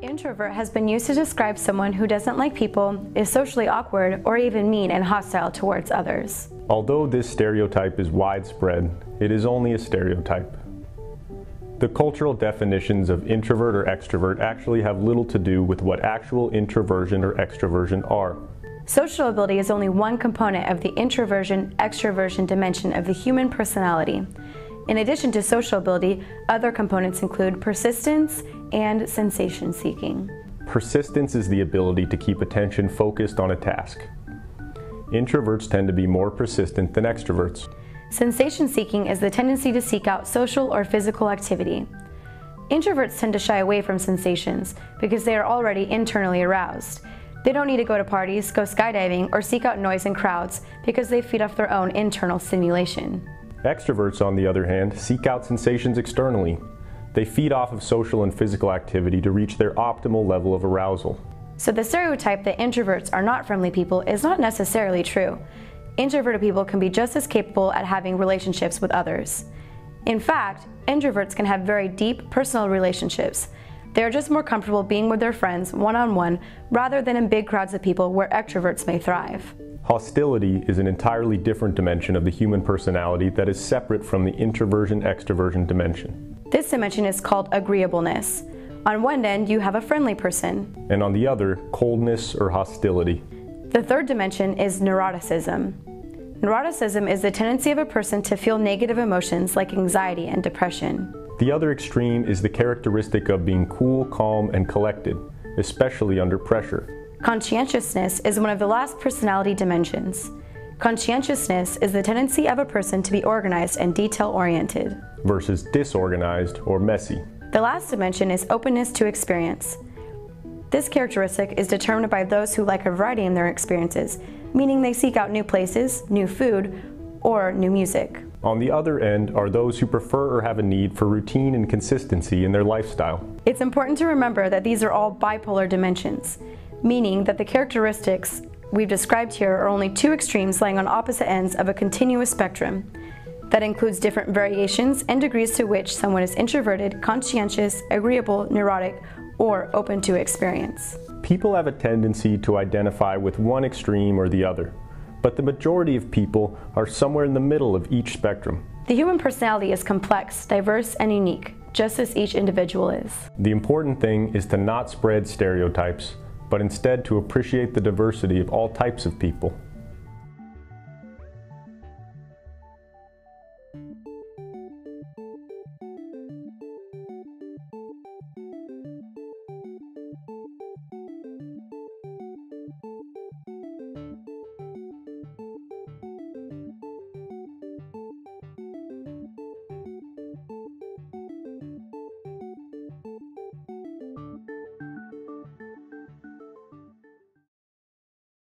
Introvert has been used to describe someone who doesn't like people, is socially awkward, or even mean and hostile towards others. Although this stereotype is widespread, it is only a stereotype. The cultural definitions of introvert or extrovert actually have little to do with what actual introversion or extroversion are. Social ability is only one component of the introversion extroversion dimension of the human personality. In addition to social ability, other components include persistence and sensation seeking. Persistence is the ability to keep attention focused on a task. Introverts tend to be more persistent than extroverts. Sensation seeking is the tendency to seek out social or physical activity. Introverts tend to shy away from sensations because they are already internally aroused. They don't need to go to parties, go skydiving, or seek out noise in crowds because they feed off their own internal stimulation. Extroverts, on the other hand, seek out sensations externally. They feed off of social and physical activity to reach their optimal level of arousal. So the stereotype that introverts are not friendly people is not necessarily true. Introverted people can be just as capable at having relationships with others. In fact, introverts can have very deep personal relationships. They are just more comfortable being with their friends one on one rather than in big crowds of people where extroverts may thrive. Hostility is an entirely different dimension of the human personality that is separate from the introversion extroversion dimension. This dimension is called agreeableness. On one end, you have a friendly person, and on the other, coldness or hostility. The third dimension is neuroticism. Neuroticism is the tendency of a person to feel negative emotions like anxiety and depression. The other extreme is the characteristic of being cool, calm, and collected, especially under pressure. Conscientiousness is one of the last personality dimensions. Conscientiousness is the tendency of a person to be organized and detail oriented, versus disorganized or messy. The last dimension is openness to experience. This characteristic is determined by those who like a variety in their experiences, meaning they seek out new places, new food, or new music. On the other end are those who prefer or have a need for routine and consistency in their lifestyle. It's important to remember that these are all bipolar dimensions meaning that the characteristics we've described here are only two extremes lying on opposite ends of a continuous spectrum that includes different variations and degrees to which someone is introverted, conscientious, agreeable, neurotic, or open to experience. People have a tendency to identify with one extreme or the other, but the majority of people are somewhere in the middle of each spectrum. The human personality is complex, diverse, and unique, just as each individual is. The important thing is to not spread stereotypes, but instead to appreciate the diversity of all types of people.